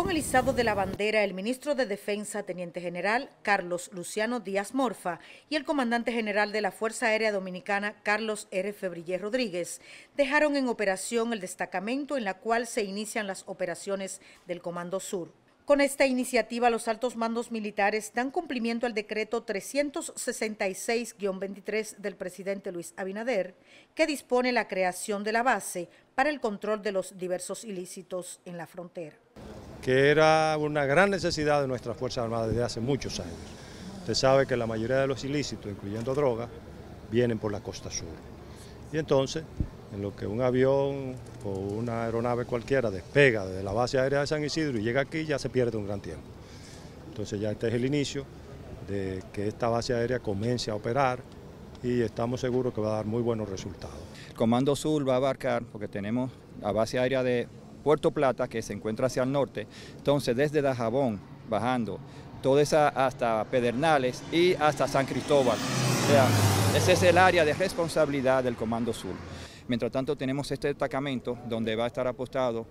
Con el izado de la bandera, el ministro de Defensa, Teniente General Carlos Luciano Díaz Morfa, y el comandante general de la Fuerza Aérea Dominicana, Carlos R. Febrillé Rodríguez, dejaron en operación el destacamento en la cual se inician las operaciones del Comando Sur. Con esta iniciativa, los altos mandos militares dan cumplimiento al decreto 366-23 del presidente Luis Abinader, que dispone la creación de la base para el control de los diversos ilícitos en la frontera. Que era una gran necesidad de nuestras Fuerzas Armadas desde hace muchos años. Usted sabe que la mayoría de los ilícitos, incluyendo drogas, vienen por la costa sur. Y entonces en lo que un avión o una aeronave cualquiera despega desde la base aérea de San Isidro y llega aquí, ya se pierde un gran tiempo. Entonces ya este es el inicio de que esta base aérea comience a operar y estamos seguros que va a dar muy buenos resultados. El Comando Sur va a abarcar, porque tenemos la base aérea de Puerto Plata que se encuentra hacia el norte, entonces desde Dajabón bajando, toda esa hasta Pedernales y hasta San Cristóbal. O sea, ese es el área de responsabilidad del Comando Sur. Mientras tanto tenemos este destacamento donde va a estar apostado,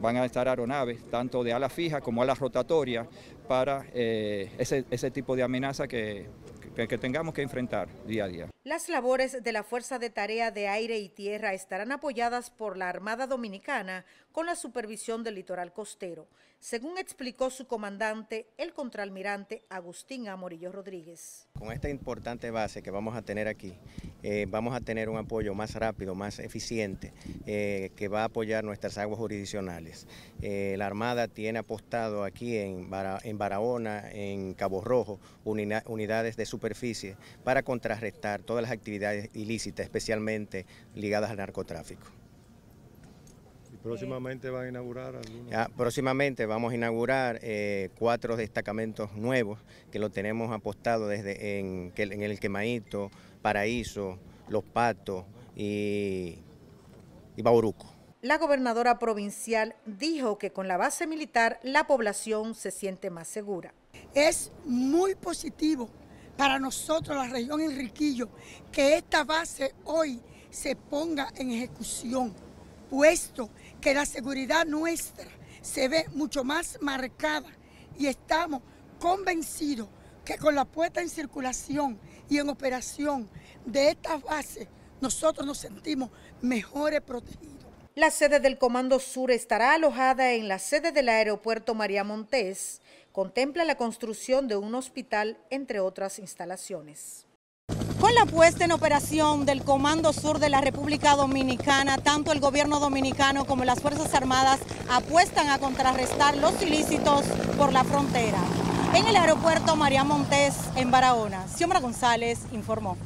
van a estar aeronaves, tanto de ala fija como ala rotatoria, para eh, ese, tipo de amenaza que, que, tengamos que enfrentar día a día. Las labores de la Fuerza de Tarea de Aire y Tierra estarán apoyadas por la Armada Dominicana con la supervisión del litoral costero, según explicó su comandante, el contraalmirante Agustín Amorillo Rodríguez. Con esta importante base que vamos a tener aquí, eh, vamos a tener un apoyo más rápido, más eficiente, eh, que va a apoyar nuestras aguas jurisdiccionales. Eh, la Armada tiene apostado aquí en, Barahona, en Cabo Rojo, unidades de superficie para contrarrestar todas las actividades ilícitas, especialmente ligadas al narcotráfico. ¿Y próximamente van a inaugurar algunos? próximamente vamos a inaugurar eh, cuatro destacamentos nuevos que lo tenemos apostado desde en, en el Quemaito, Paraíso, Los Patos y, y Bauruco. La gobernadora provincial dijo que con la base militar la población se siente más segura. Es muy positivo para nosotros, la región Enriquillo, que esta base hoy se ponga en ejecución, puesto que la seguridad nuestra se ve mucho más marcada y estamos convencidos que con la puesta en circulación y en operación de esta base, nosotros nos sentimos mejores protegidos. La sede del Comando Sur estará alojada en la sede del aeropuerto María Montés. Contempla la construcción de un hospital, entre otras instalaciones. Con la puesta en operación del Comando Sur de la República Dominicana, tanto el gobierno dominicano como las Fuerzas Armadas apuestan a contrarrestar los ilícitos por la frontera. En el aeropuerto María Montes en Barahona, Xiomara González informó.